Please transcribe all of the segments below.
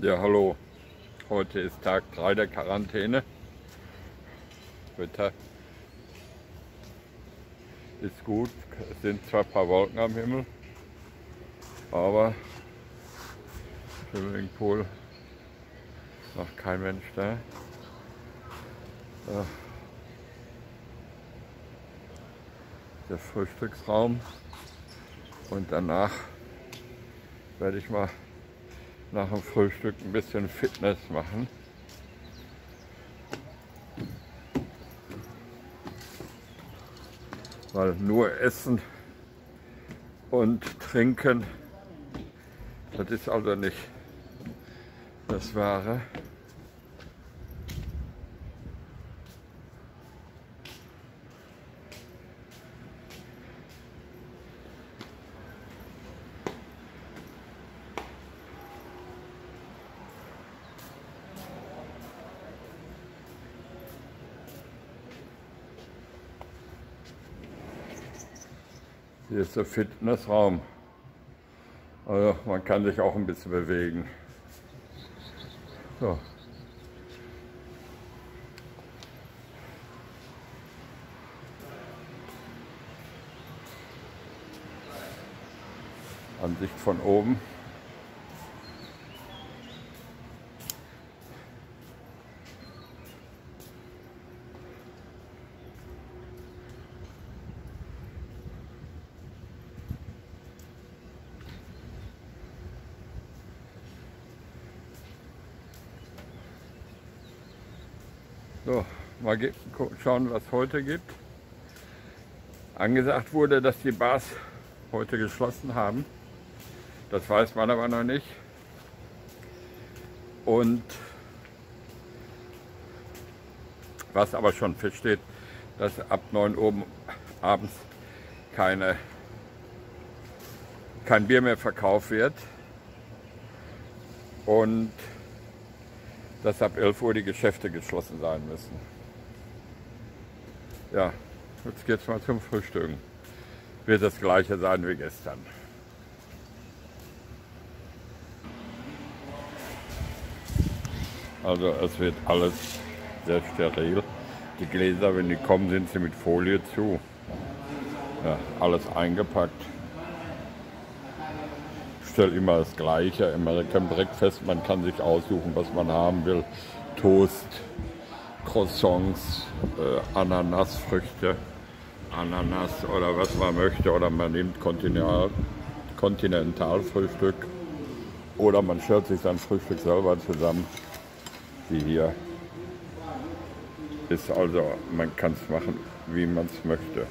Ja, hallo. Heute ist Tag 3 der Quarantäne. Wetter ist gut. Es sind zwar ein paar Wolken am Himmel, aber Swimmingpool noch kein Mensch da. Ja. Der Frühstücksraum und danach werde ich mal nach dem Frühstück ein bisschen Fitness machen. Weil nur Essen und Trinken, das ist also nicht das Wahre. Hier ist der Fitnessraum. Also man kann sich auch ein bisschen bewegen. So. Ansicht von oben. So, mal schauen, was heute gibt. Angesagt wurde, dass die Bars heute geschlossen haben. Das weiß man aber noch nicht. Und was aber schon feststeht, dass ab 9 Uhr abends keine, kein Bier mehr verkauft wird. Und dass ab 11 Uhr die Geschäfte geschlossen sein müssen. Ja, jetzt geht's mal zum Frühstücken. Wird das gleiche sein wie gestern. Also es wird alles sehr steril. Die Gläser, wenn die kommen, sind sie mit Folie zu. Ja, alles eingepackt stelle immer das Gleiche, American Breakfast. Man kann sich aussuchen, was man haben will. Toast, Croissants, äh, Ananasfrüchte, Ananas oder was man möchte. Oder man nimmt Kontinental, Kontinentalfrühstück. Oder man stellt sich sein Frühstück selber zusammen, wie hier. Ist also, man kann es machen, wie man es möchte.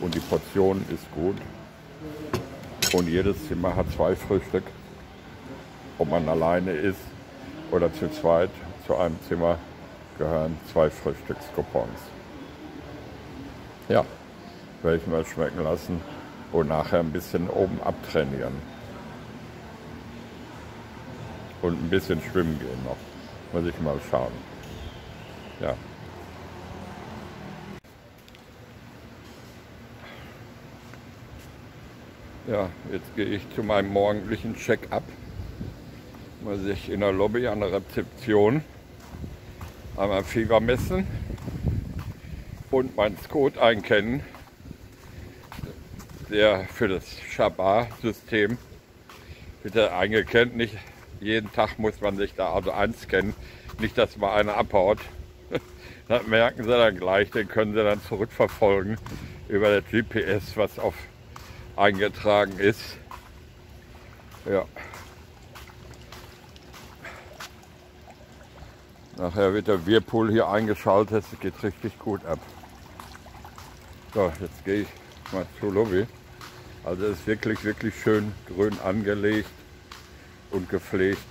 Und die Portion ist gut. Und jedes Zimmer hat zwei Frühstück. Ob man alleine ist oder zu zweit, zu einem Zimmer gehören zwei Frühstückskupons. Ja, werde ich mal schmecken lassen und nachher ein bisschen oben abtrainieren. Und ein bisschen schwimmen gehen noch. Muss ich mal schauen. Ja. Ja, jetzt gehe ich zu meinem morgendlichen Check-up. Muss ich in der Lobby an der Rezeption einmal Fieber messen und meinen Code einkennen, der für das Shabbat-System wird er eingekennt. Nicht jeden Tag muss man sich da also einscannen, nicht dass mal einer abhaut. Das merken sie dann gleich, den können sie dann zurückverfolgen über das GPS, was auf eingetragen ist. Ja. Nachher wird der Whirlpool hier eingeschaltet, es geht richtig gut ab. So, jetzt gehe ich mal zur Lobby. Also es ist wirklich, wirklich schön grün angelegt und gepflegt.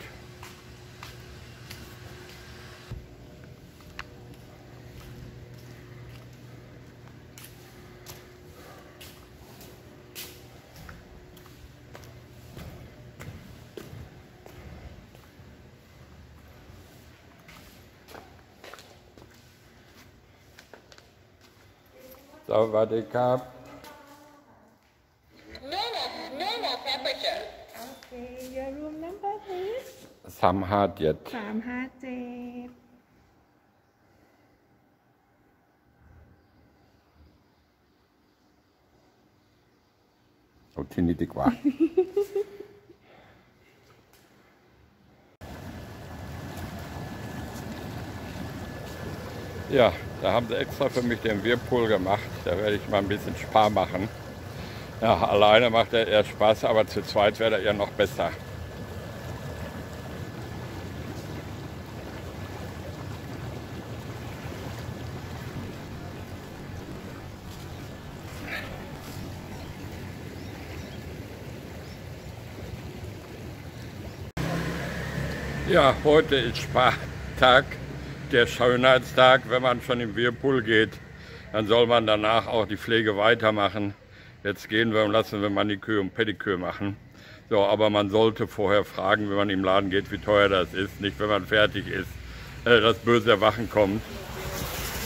Sawadee-Kap. Normal, normal temperature. Okay, your room number, please. สามห้าเจ็ด สามห้าเจ็ด เอาที่นี่ดีกว่า Ja, da haben sie extra für mich den Whirlpool gemacht. Da werde ich mal ein bisschen Spar machen. Ja, alleine macht er eher Spaß, aber zu zweit wäre er ja noch besser. Ja, heute ist Spartag, der Schönheitstag. Wenn man schon im Whirlpool geht, dann soll man danach auch die Pflege weitermachen. Jetzt gehen wir und lassen wir Maniküre und Pediküre machen. So, aber man sollte vorher fragen, wenn man im Laden geht, wie teuer das ist. Nicht, wenn man fertig ist, äh, das böse Erwachen kommt.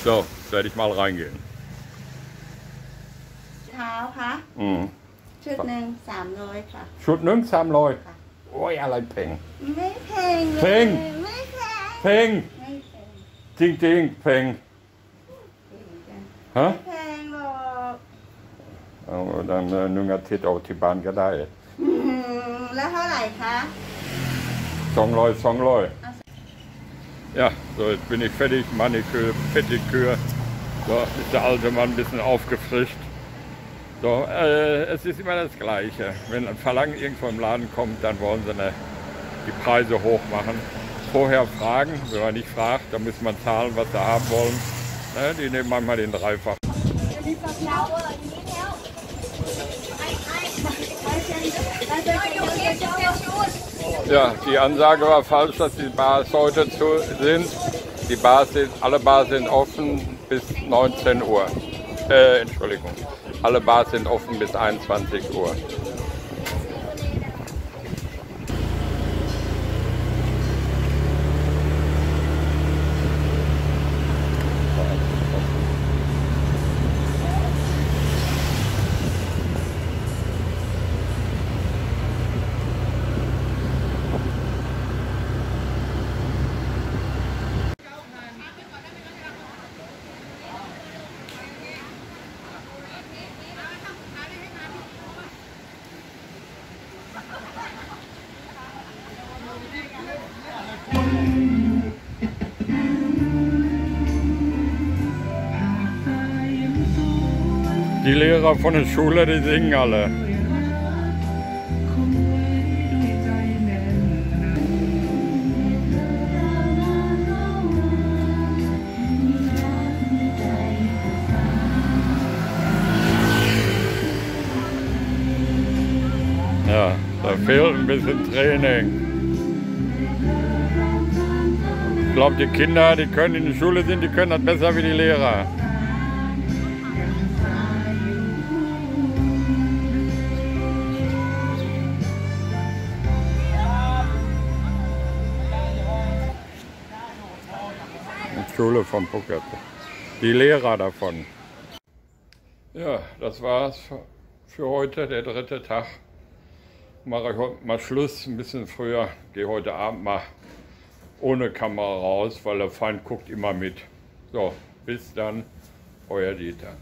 So, jetzt werde ich mal reingehen. เท้าคะ Mhm. ชุดหนึ่งสามร้อยค่ะ ชุดหนึ่งสามร้อยโอ้ยอะไรเพลง ไม่แพงเลย เพลง ไม่แพง เพลง ไม่แพง จริงๆเพลง ฮะ ไม่ แพงหรอก เอาดังหนึ่งอาทิตย์เอาที่บ้านก็ได้ อืมแล้วเท่าไหร่คะ 200, 200. Ja, so jetzt bin ich fertig. Maniküre, Pediküre. So, ist der alte Mann ein bisschen aufgefrischt. So, äh, es ist immer das Gleiche. Wenn ein Verlangen irgendwo im Laden kommt, dann wollen sie eine, die Preise hoch machen. Vorher fragen. Wenn man nicht fragt, dann muss man zahlen, was sie haben wollen. Ne, die nehmen manchmal den Dreifach. Ja, die Ansage war falsch, dass die Bars heute zu sind. Die Bars sind, alle Bars sind offen bis 19 Uhr. Äh, Entschuldigung. Alle Bars sind offen bis 21 Uhr. Die Lehrer von der Schule, die singen alle. Ja, da fehlt ein bisschen Training. Ich glaube, die Kinder, die können in der Schule sind, die können das besser wie die Lehrer. Schule von Puckert. Die Lehrer davon. Ja, das war's für heute, der dritte Tag. Mache ich heute mal Schluss, ein bisschen früher. Gehe heute Abend mal ohne Kamera raus, weil der Feind guckt immer mit. So, bis dann, euer Dieter.